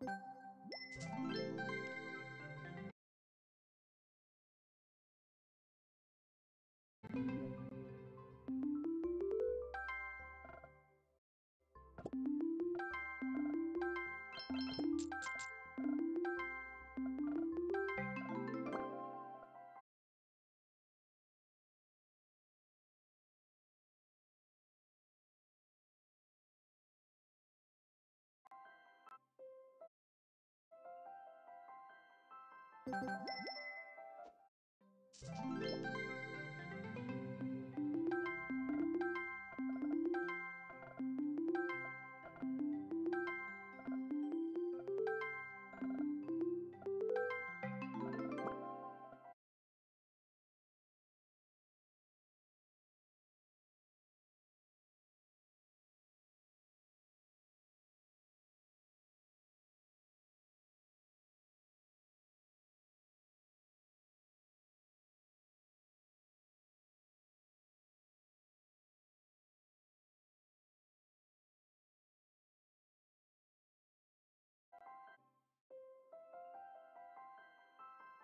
Thank you. you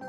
you